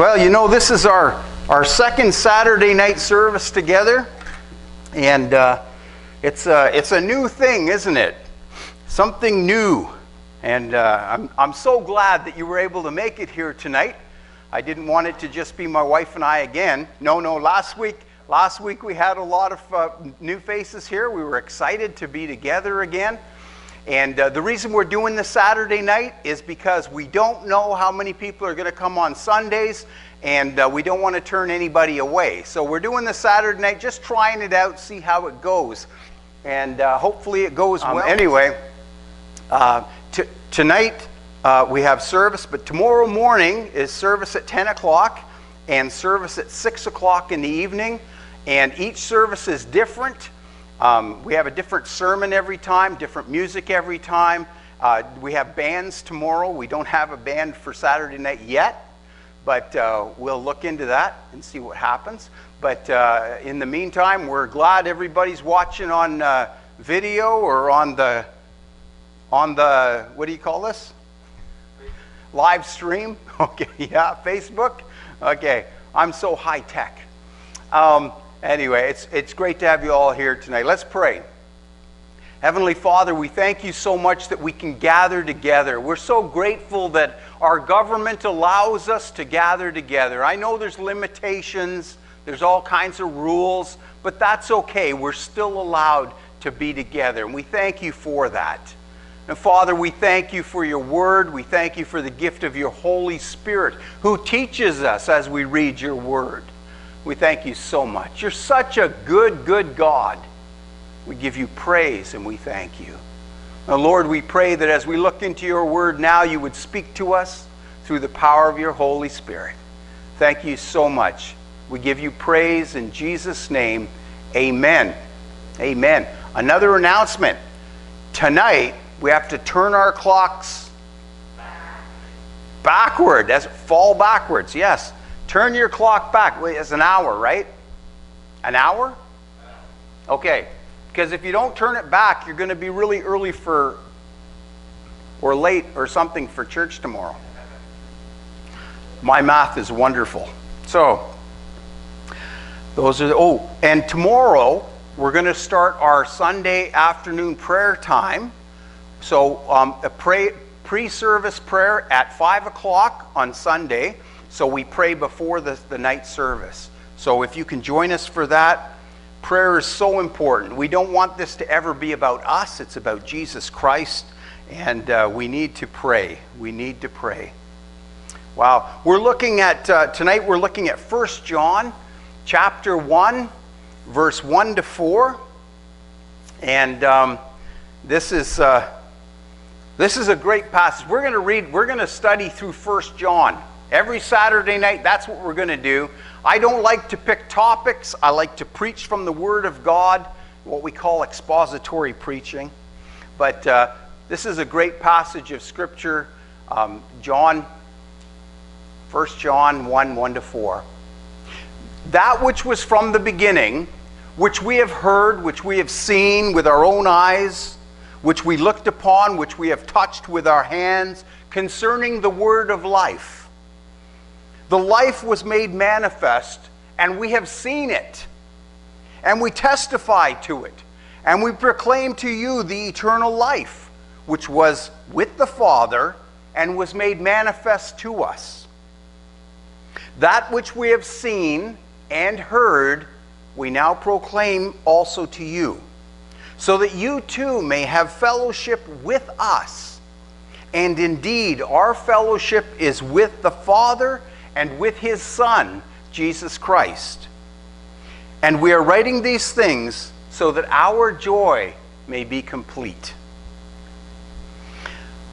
Well, you know, this is our, our second Saturday night service together, and uh, it's, a, it's a new thing, isn't it? Something new. And uh, I'm, I'm so glad that you were able to make it here tonight. I didn't want it to just be my wife and I again. No, no, last week, last week we had a lot of uh, new faces here. We were excited to be together again. And uh, the reason we're doing this Saturday night is because we don't know how many people are going to come on Sundays, and uh, we don't want to turn anybody away. So we're doing this Saturday night, just trying it out, see how it goes. And uh, hopefully it goes um, well. Anyway, uh, t- tonight uh, we have service, but tomorrow morning is service at 10 o'clock and service at 6 o'clock in the evening. And each service is different. Um, we have a different sermon every time, different music every time. Uh, we have bands tomorrow. We don't have a band for Saturday night yet, but uh, we'll look into that and see what happens. But uh, in the meantime, we're glad everybody's watching on uh, video or on the on the what do you call this? live stream. Okay, yeah, Facebook. Okay, I'm so high tech. Um, anyway, it's, it's great to have you all here tonight. Let's pray. Heavenly Father, we thank you so much that we can gather together. We're so grateful that our government allows us to gather together. I know there's limitations, there's all kinds of rules, but that's okay. We're still allowed to be together, and we thank you for that. And Father, we thank you for your word. We thank you for the gift of your Holy Spirit who teaches us as we read your word. We thank you so much. You're such a good, good God. We give you praise and we thank you. Now, Lord, we pray that as we look into your word now, you would speak to us through the power of your Holy Spirit. Thank you so much. We give you praise in Jesus' name. Amen. Amen. Another announcement. Tonight, we have to turn our clocks backward. That's fall backwards. Yes. Turn your clock back. Wait, it's an hour, right? An hour? Okay. Because if you don't turn it back, you're going to be really early for or late or something for church tomorrow. My math is wonderful. So, those are the, oh, and tomorrow we're going to start our Sunday afternoon prayer time so, um, a pre service prayer at 5 o'clock on Sunday. So, we pray before the, the night service. So, if you can join us for that, prayer is so important. We don't want this to ever be about us, it's about Jesus Christ. And uh, we need to pray. We need to pray. Wow. We're looking at, uh, tonight, we're looking at 1 John chapter 1, verse 1 to 4. And um, this is. Uh, this is a great passage. We're going to read, we're going to study through First John. Every Saturday night, that's what we're going to do. I don't like to pick topics, I like to preach from the Word of God, what we call expository preaching. But uh, this is a great passage of Scripture. Um, John, 1 John 1 1 to 4. That which was from the beginning, which we have heard, which we have seen with our own eyes, which we looked upon, which we have touched with our hands, concerning the word of life. The life was made manifest, and we have seen it, and we testify to it, and we proclaim to you the eternal life, which was with the Father and was made manifest to us. That which we have seen and heard, we now proclaim also to you so that you too may have fellowship with us. And indeed, our fellowship is with the Father and with his Son, Jesus Christ. And we are writing these things so that our joy may be complete.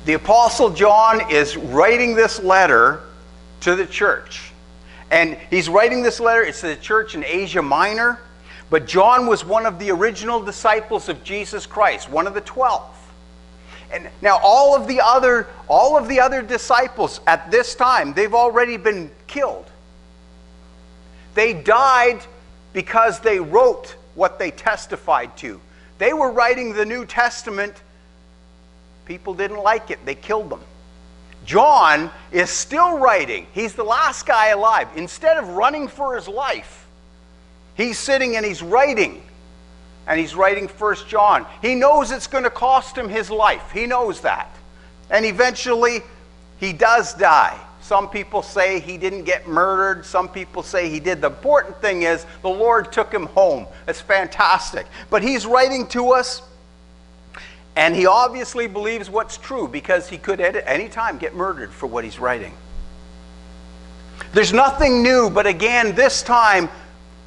The Apostle John is writing this letter to the church. And he's writing this letter, it's to the church in Asia Minor. But John was one of the original disciples of Jesus Christ, one of the 12. And now all of the other all of the other disciples at this time, they've already been killed. They died because they wrote what they testified to. They were writing the New Testament. People didn't like it. They killed them. John is still writing. He's the last guy alive. Instead of running for his life, he's sitting and he's writing. And he's writing First John. He knows it's going to cost him his life. He knows that. And eventually, he does die. Some people say he didn't get murdered. Some people say he did. The important thing is the Lord took him home. It's fantastic. But he's writing to us and he obviously believes what's true because he could at any time get murdered for what he's writing. There's nothing new, but again, this time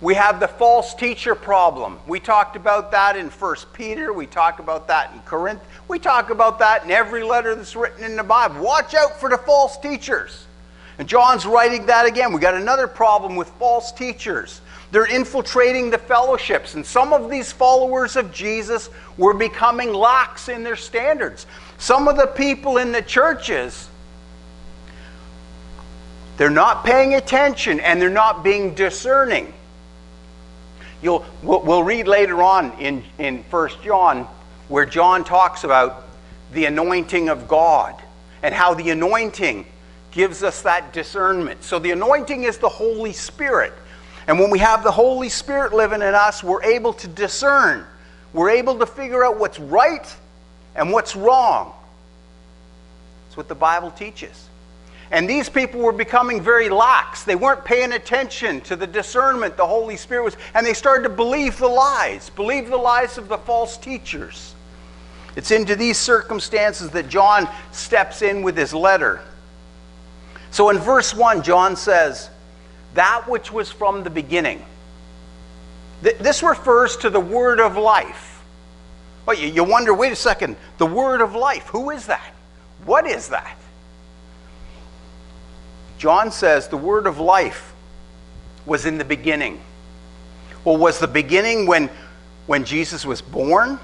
we have the false teacher problem. We talked about that in 1 Peter. We talk about that in Corinth. We talk about that in every letter that's written in the Bible. Watch out for the false teachers. And John's writing that again. We got another problem with false teachers. They're infiltrating the fellowships. And some of these followers of Jesus were becoming lax in their standards. Some of the people in the churches, they're not paying attention and they're not being discerning. You'll, we'll, we'll read later on in, in 1 John where John talks about the anointing of God and how the anointing gives us that discernment. So the anointing is the Holy Spirit. And when we have the Holy Spirit living in us, we're able to discern. We're able to figure out what's right and what's wrong. That's what the Bible teaches. And these people were becoming very lax. They weren't paying attention to the discernment the Holy Spirit was, and they started to believe the lies, believe the lies of the false teachers. It's into these circumstances that John steps in with his letter. So in verse 1, John says, that which was from the beginning. This refers to the word of life. Well, you wonder, wait a second, the word of life, who is that? What is that? John says the word of life was in the beginning. Well, was the beginning when, when Jesus was born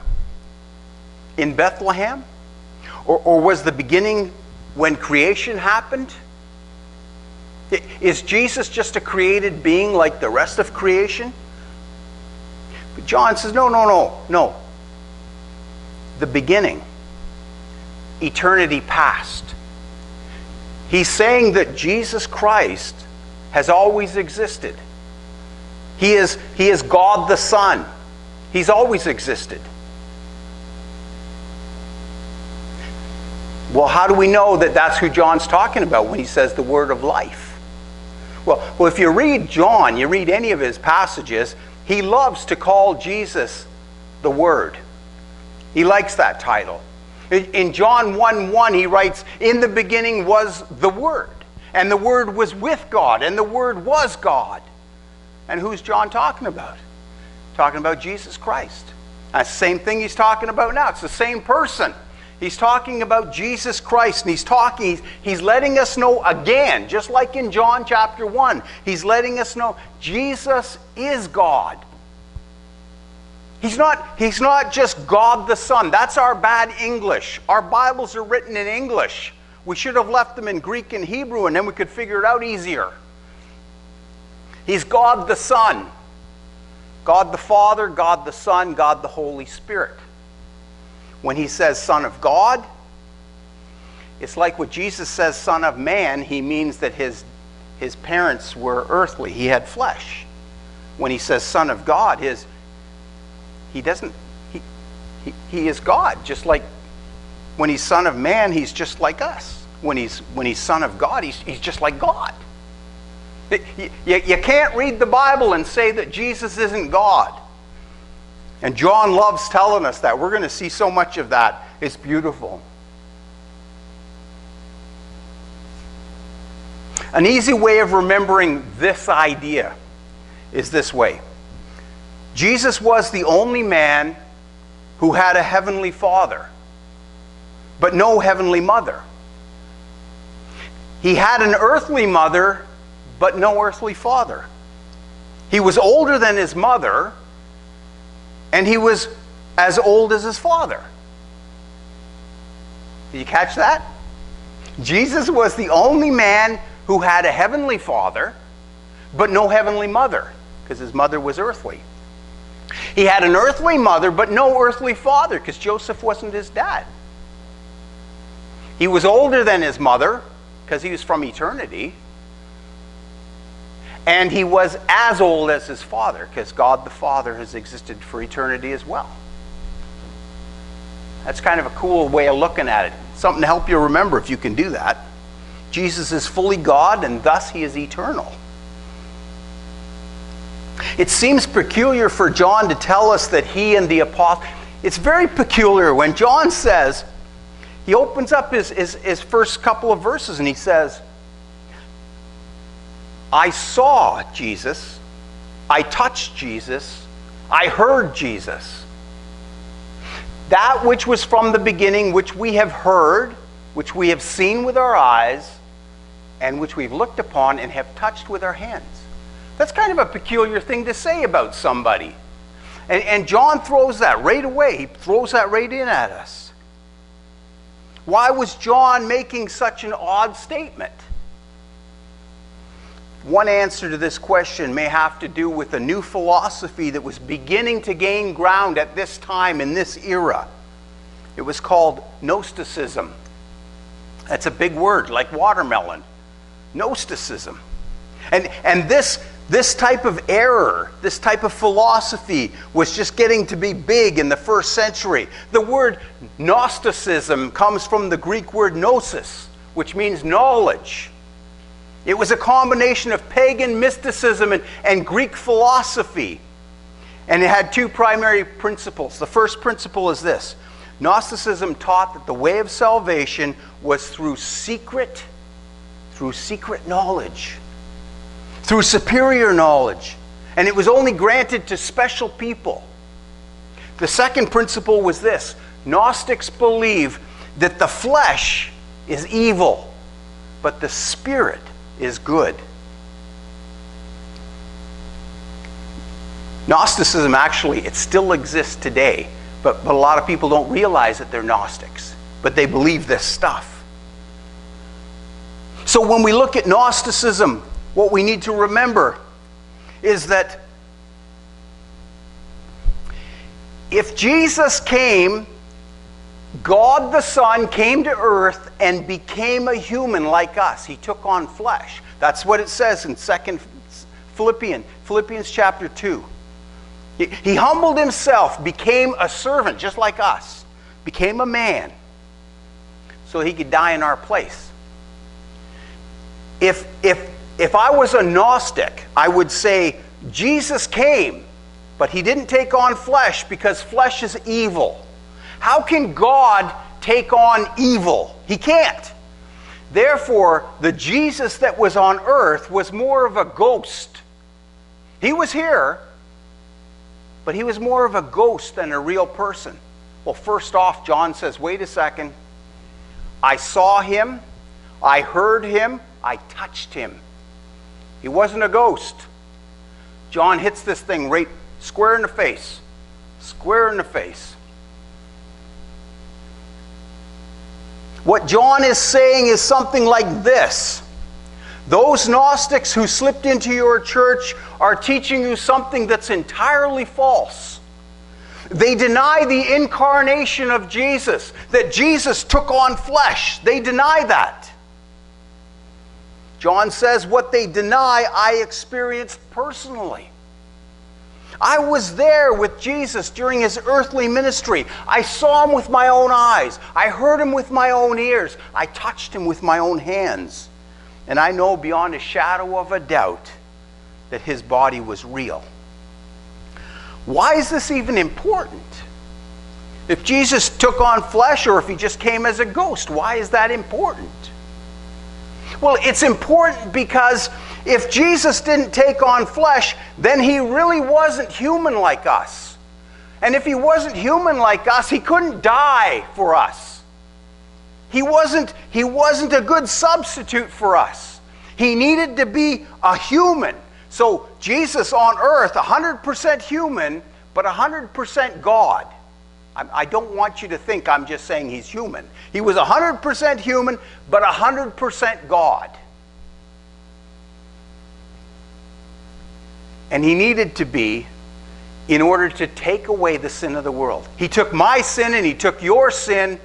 in Bethlehem? Or, or was the beginning when creation happened? Is Jesus just a created being like the rest of creation? But John says, no, no, no, no. The beginning, eternity past. He's saying that Jesus Christ has always existed. He is, he is God the Son. He's always existed. Well, how do we know that that's who John's talking about when he says the word of life? Well, well, if you read John, you read any of his passages, he loves to call Jesus the Word. He likes that title. In John 1 1, he writes, In the beginning was the Word, and the Word was with God, and the Word was God. And who's John talking about? Talking about Jesus Christ. That's the same thing he's talking about now. It's the same person. He's talking about Jesus Christ, and he's talking, he's letting us know again, just like in John chapter 1, he's letting us know Jesus is God. He's not, he's not just God the Son. That's our bad English. Our Bibles are written in English. We should have left them in Greek and Hebrew, and then we could figure it out easier. He's God the Son, God the Father, God the Son, God the Holy Spirit. When he says Son of God, it's like what Jesus says Son of Man, he means that his, his parents were earthly, he had flesh. When he says Son of God, his, he doesn't, he, he, he is God, just like when he's Son of Man, he's just like us. When he's, when he's Son of God, he's, he's just like God. You, you, you can't read the Bible and say that Jesus isn't God. And John loves telling us that. We're going to see so much of that. It's beautiful. An easy way of remembering this idea is this way Jesus was the only man who had a heavenly father, but no heavenly mother. He had an earthly mother, but no earthly father. He was older than his mother and he was as old as his father. Did you catch that? Jesus was the only man who had a heavenly father, but no heavenly mother, because his mother was earthly. He had an earthly mother, but no earthly father, because Joseph wasn't his dad. He was older than his mother, because he was from eternity. And he was as old as his father because God the Father has existed for eternity as well. That's kind of a cool way of looking at it. Something to help you remember if you can do that. Jesus is fully God and thus he is eternal. It seems peculiar for John to tell us that he and the apostle. It's very peculiar when John says, he opens up his, his, his first couple of verses and he says, I saw Jesus, I touched Jesus, I heard Jesus. That which was from the beginning, which we have heard, which we have seen with our eyes, and which we've looked upon and have touched with our hands. That's kind of a peculiar thing to say about somebody. And, and John throws that right away. He throws that right in at us. Why was John making such an odd statement? One answer to this question may have to do with a new philosophy that was beginning to gain ground at this time in this era. It was called Gnosticism. That's a big word, like watermelon. Gnosticism. And, and this, this type of error, this type of philosophy was just getting to be big in the first century. The word Gnosticism comes from the Greek word gnosis, which means knowledge. It was a combination of pagan mysticism and, and Greek philosophy. And it had two primary principles. The first principle is this Gnosticism taught that the way of salvation was through secret, through secret knowledge through superior knowledge, and it was only granted to special people. The second principle was this Gnostics believe that the flesh is evil, but the spirit is good. Gnosticism actually, it still exists today, but, but a lot of people don't realize that they're Gnostics, but they believe this stuff. So when we look at Gnosticism, what we need to remember is that if Jesus came, God the Son came to earth and became a human like us. He took on flesh. That's what it says in Second Philippians, Philippians chapter 2. He, he humbled himself, became a servant just like us, became a man so he could die in our place. If, if if I was a Gnostic, I would say Jesus came, but he didn't take on flesh because flesh is evil. How can God take on evil? He can't. Therefore, the Jesus that was on earth was more of a ghost. He was here, but he was more of a ghost than a real person. Well, first off, John says, wait a second. I saw him, I heard him, I touched him. He wasn't a ghost. John hits this thing right square in the face. Square in the face. What John is saying is something like this Those Gnostics who slipped into your church are teaching you something that's entirely false. They deny the incarnation of Jesus, that Jesus took on flesh. They deny that. John says, What they deny, I experienced personally. I was there with Jesus during his earthly ministry. I saw him with my own eyes. I heard him with my own ears. I touched him with my own hands. And I know beyond a shadow of a doubt that his body was real. Why is this even important? If Jesus took on flesh or if he just came as a ghost, why is that important? Well, it's important because if Jesus didn't take on flesh, then he really wasn't human like us. And if he wasn't human like us, he couldn't die for us. He wasn't, he wasn't a good substitute for us. He needed to be a human. So Jesus on earth, 100% human, but 100% God. I don't want you to think I'm just saying he's human. He was 100% human, but 100% God. And he needed to be in order to take away the sin of the world. He took my sin and he took your sin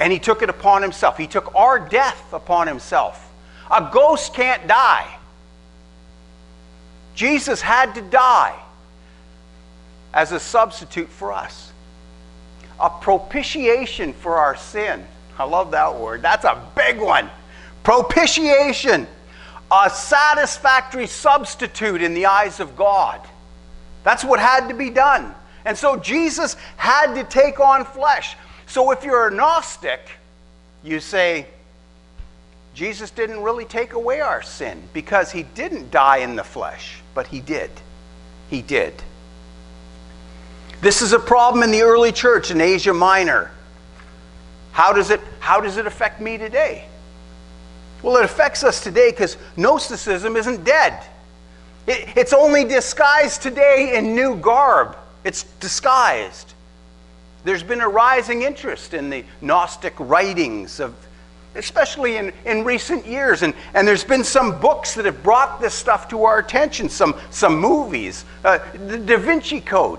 and he took it upon himself. He took our death upon himself. A ghost can't die. Jesus had to die as a substitute for us. A propitiation for our sin. I love that word. That's a big one. Propitiation. A satisfactory substitute in the eyes of God. That's what had to be done. And so Jesus had to take on flesh. So if you're a Gnostic, you say, Jesus didn't really take away our sin because he didn't die in the flesh, but he did. He did. This is a problem in the early church in Asia Minor. How does it, how does it affect me today? Well, it affects us today because Gnosticism isn't dead. It, it's only disguised today in new garb. It's disguised. There's been a rising interest in the Gnostic writings of especially in, in recent years. And, and there's been some books that have brought this stuff to our attention, some, some movies. Uh, the Da Vinci Code.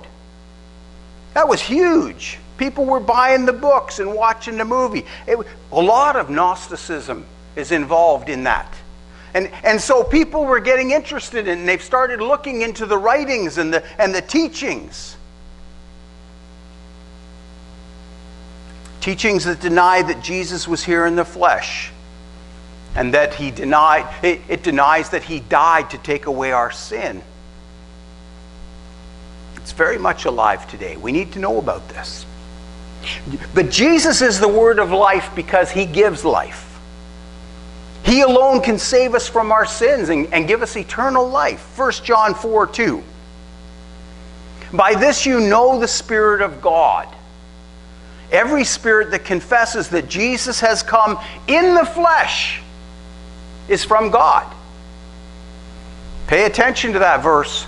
That was huge. People were buying the books and watching the movie. It, a lot of Gnosticism is involved in that. And, and so people were getting interested in, and they've started looking into the writings and the, and the teachings. Teachings that deny that Jesus was here in the flesh and that he denied, it, it denies that he died to take away our sin. It's very much alive today. We need to know about this. But Jesus is the word of life because he gives life. He alone can save us from our sins and, and give us eternal life. 1 John 4 2. By this you know the Spirit of God. Every spirit that confesses that Jesus has come in the flesh is from God. Pay attention to that verse.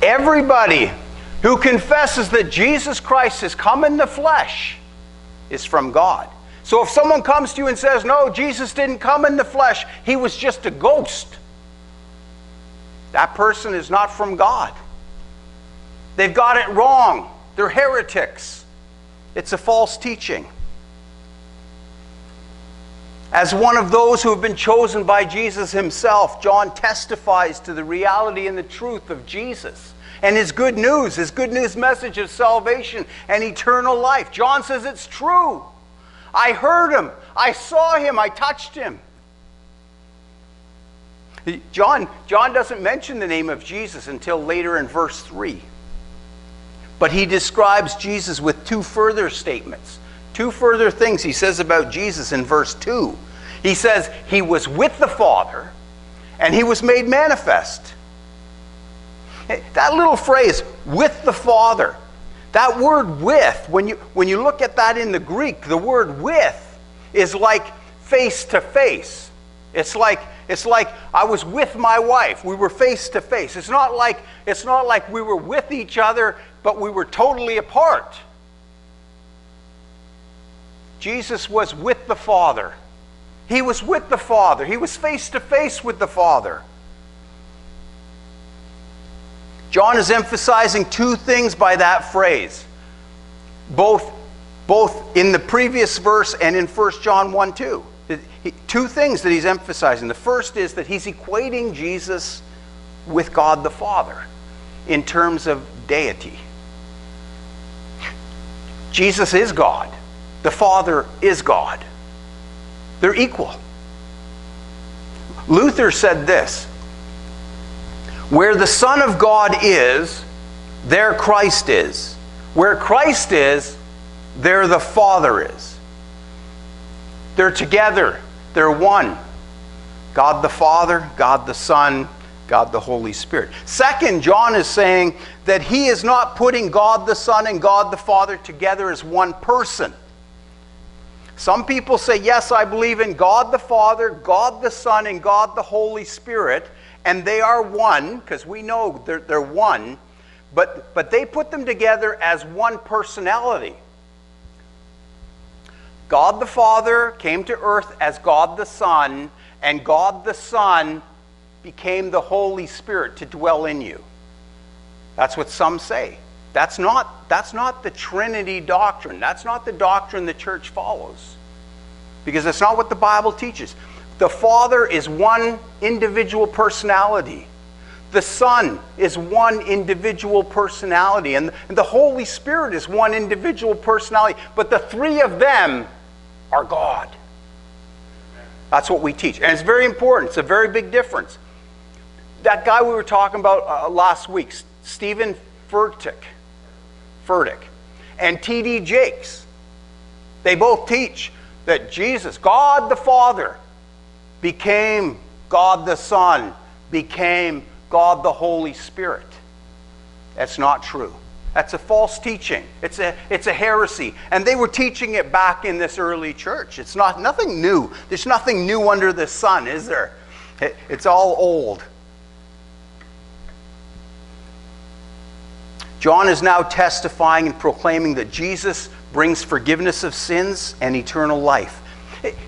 Everybody who confesses that Jesus Christ has come in the flesh is from God. So if someone comes to you and says, No, Jesus didn't come in the flesh, he was just a ghost, that person is not from God. They've got it wrong. They're heretics. It's a false teaching. As one of those who have been chosen by Jesus himself, John testifies to the reality and the truth of Jesus and his good news, his good news message of salvation and eternal life. John says it's true. I heard him, I saw him, I touched him. John, John doesn't mention the name of Jesus until later in verse 3. But he describes Jesus with two further statements, two further things he says about Jesus in verse 2. He says, He was with the Father and he was made manifest. That little phrase, with the Father, that word with, when you, when you look at that in the Greek, the word with is like face to face. It's like it's like I was with my wife. We were face to face. It's not like it's not like we were with each other but we were totally apart. Jesus was with the Father. He was with the Father. He was face to face with the Father. John is emphasizing two things by that phrase, both, both in the previous verse and in 1 John 1 2. Two things that he's emphasizing. The first is that he's equating Jesus with God the Father in terms of deity. Jesus is God. The Father is God. They're equal. Luther said this Where the Son of God is, there Christ is. Where Christ is, there the Father is. They're together, they're one. God the Father, God the Son, God the Holy Spirit. Second, John is saying that he is not putting God the Son and God the Father together as one person. Some people say, Yes, I believe in God the Father, God the Son, and God the Holy Spirit, and they are one, because we know they're, they're one, but, but they put them together as one personality. God the Father came to earth as God the Son, and God the Son became the Holy Spirit to dwell in you. That's what some say. That's not, that's not the Trinity doctrine. That's not the doctrine the church follows. Because that's not what the Bible teaches. The Father is one individual personality. The Son is one individual personality. And the Holy Spirit is one individual personality. But the three of them are God. That's what we teach. And it's very important. It's a very big difference. That guy we were talking about uh, last week, Steven Furtick, Furtick, and T.D. Jakes, they both teach that Jesus, God the Father, became God the Son, became God the Holy Spirit. That's not true. That's a false teaching. It's a, it's a heresy. And they were teaching it back in this early church. It's not nothing new. There's nothing new under the sun, is there? It, it's all old. John is now testifying and proclaiming that Jesus brings forgiveness of sins and eternal life.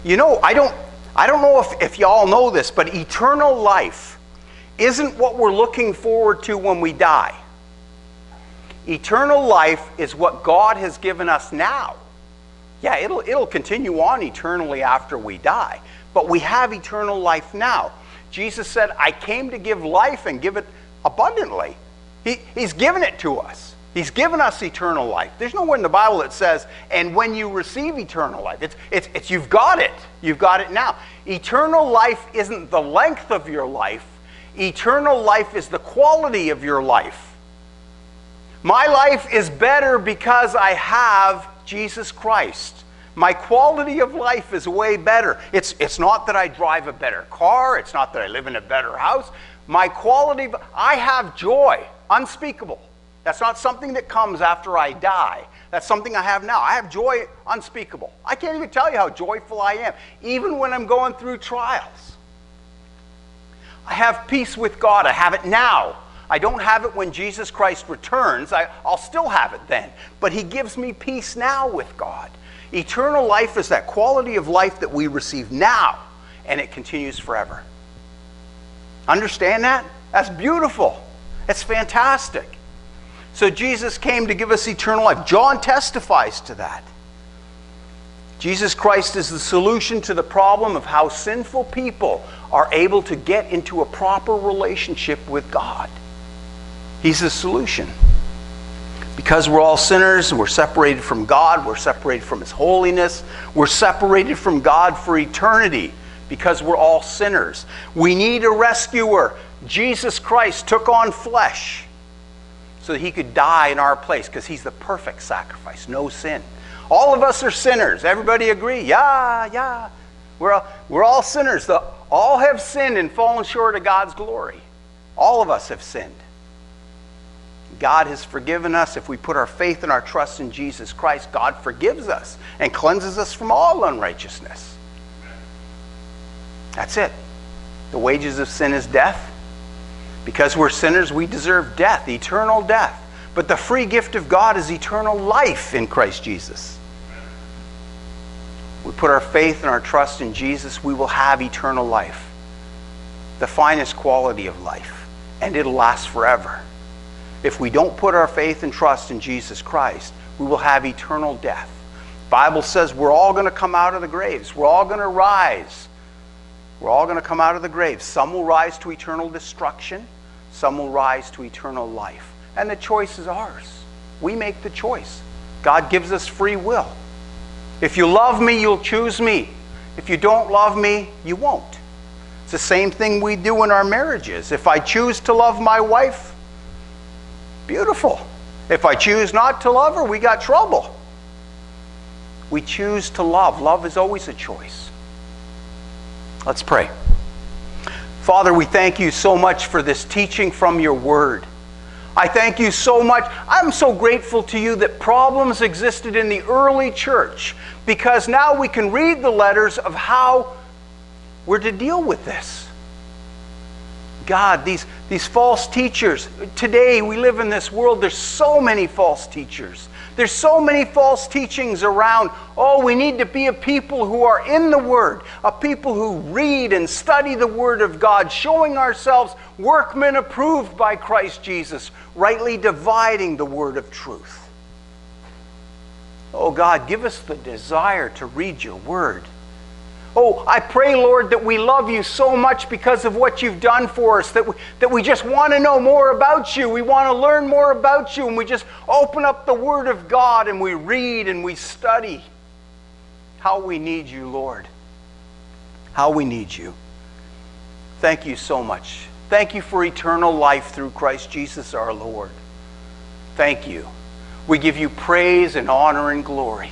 You know, I don't, I don't know if, if y'all know this, but eternal life isn't what we're looking forward to when we die. Eternal life is what God has given us now. Yeah, it'll, it'll continue on eternally after we die, but we have eternal life now. Jesus said, I came to give life and give it abundantly. He, he's given it to us. He's given us eternal life. There's nowhere in the Bible that says, and when you receive eternal life, it's, it's, it's you've got it. You've got it now. Eternal life isn't the length of your life, eternal life is the quality of your life. My life is better because I have Jesus Christ. My quality of life is way better. It's, it's not that I drive a better car, it's not that I live in a better house. My quality, of, I have joy, unspeakable. That's not something that comes after I die. That's something I have now. I have joy unspeakable. I can't even tell you how joyful I am, even when I'm going through trials. I have peace with God. I have it now. I don't have it when Jesus Christ returns. I, will still have it then. But He gives me peace now with God. Eternal life is that quality of life that we receive now, and it continues forever. Understand that? That's beautiful. It's fantastic. So Jesus came to give us eternal life. John testifies to that. Jesus Christ is the solution to the problem of how sinful people are able to get into a proper relationship with God. He's the solution. Because we're all sinners, we're separated from God, we're separated from His holiness, we're separated from God for eternity because we're all sinners. We need a rescuer. Jesus Christ took on flesh so that He could die in our place because He's the perfect sacrifice, no sin. All of us are sinners. Everybody agree? Yeah, yeah. We're all, we're all sinners. The, all have sinned and fallen short of God's glory. All of us have sinned. God has forgiven us. If we put our faith and our trust in Jesus Christ, God forgives us and cleanses us from all unrighteousness. That's it. The wages of sin is death. Because we're sinners, we deserve death, eternal death. But the free gift of God is eternal life in Christ Jesus. We put our faith and our trust in Jesus, we will have eternal life. The finest quality of life. And it'll last forever if we don't put our faith and trust in Jesus Christ, we will have eternal death. Bible says we're all going to come out of the graves. We're all going to rise. We're all going to come out of the graves. Some will rise to eternal destruction, some will rise to eternal life. And the choice is ours. We make the choice. God gives us free will. If you love me, you'll choose me. If you don't love me, you won't. It's the same thing we do in our marriages. If I choose to love my wife, Beautiful. If I choose not to love her, we got trouble. We choose to love. Love is always a choice. Let's pray. Father, we thank you so much for this teaching from your word. I thank you so much. I'm so grateful to you that problems existed in the early church because now we can read the letters of how we're to deal with this. God, these, these false teachers. Today, we live in this world, there's so many false teachers. There's so many false teachings around. Oh, we need to be a people who are in the Word, a people who read and study the Word of God, showing ourselves workmen approved by Christ Jesus, rightly dividing the Word of truth. Oh, God, give us the desire to read your Word. Oh, I pray, Lord, that we love you so much because of what you've done for us, that we, that we just want to know more about you. We want to learn more about you, and we just open up the Word of God and we read and we study. How we need you, Lord. How we need you. Thank you so much. Thank you for eternal life through Christ Jesus our Lord. Thank you. We give you praise and honor and glory.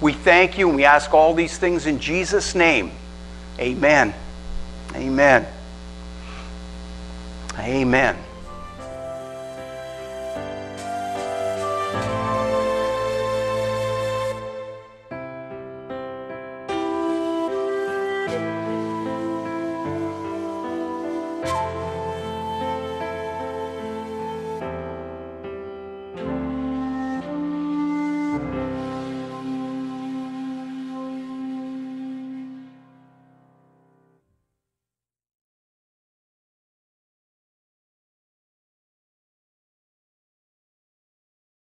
We thank you and we ask all these things in Jesus' name. Amen. Amen. Amen.